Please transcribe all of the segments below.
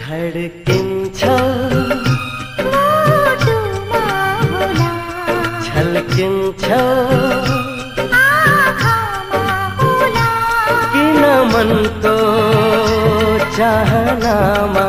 धडकिन्छ छल्किन्छ किन मनको चाहनामा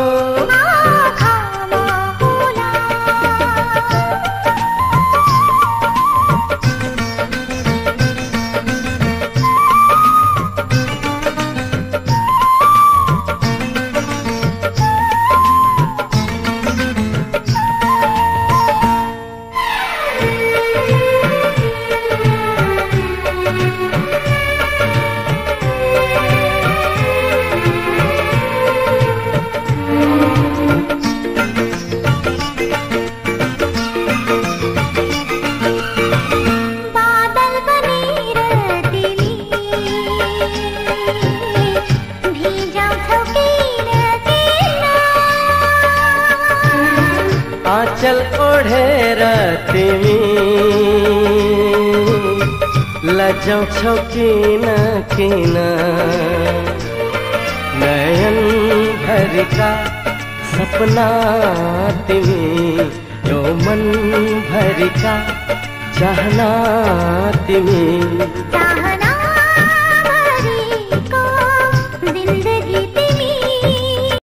तिमी लजाउँछौ किन किन। नयन भरिका सपना तिमी यो मन भरिका चाहना तिमी